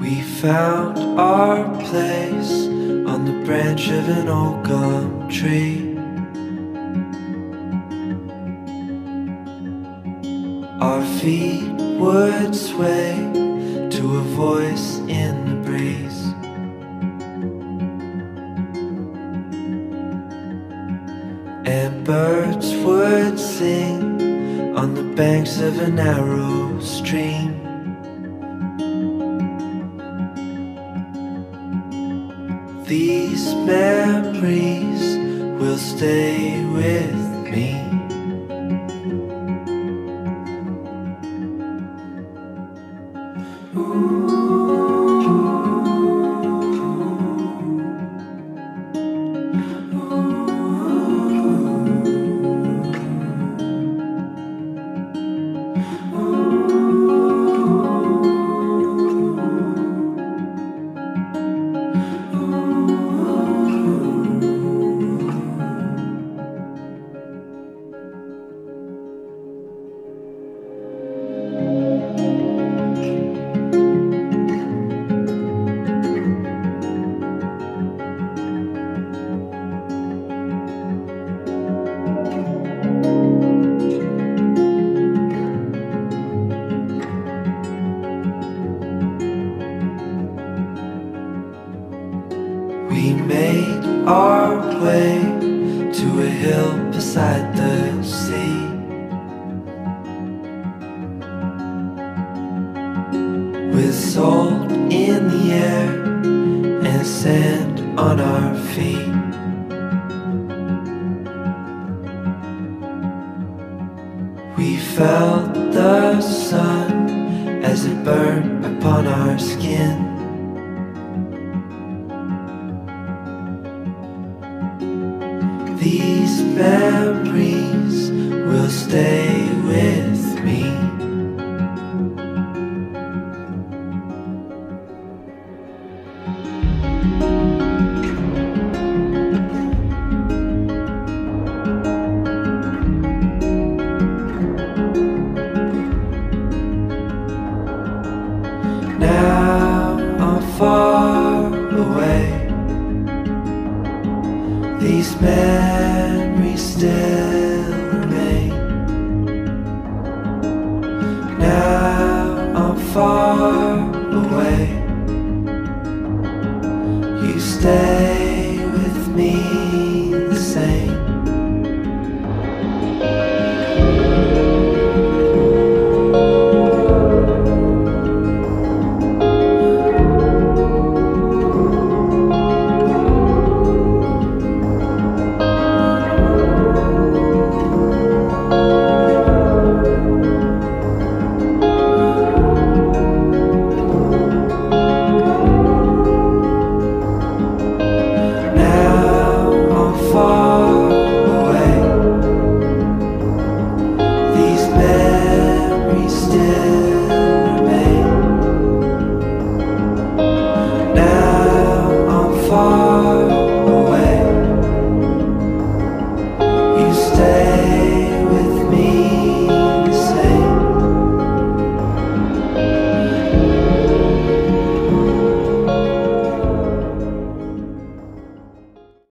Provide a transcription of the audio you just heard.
We found our place on the branch of an old gum tree. Our feet would sway to a voice in the breeze. And birds would sing on the banks of a narrow stream. These memories will stay with me. We made our way to a hill beside the sea. With salt in the air and sand on our feet. We felt the sun as it burned upon our skin. These memories will stay with me. Now memories still remain. Now I'm far away. You stay.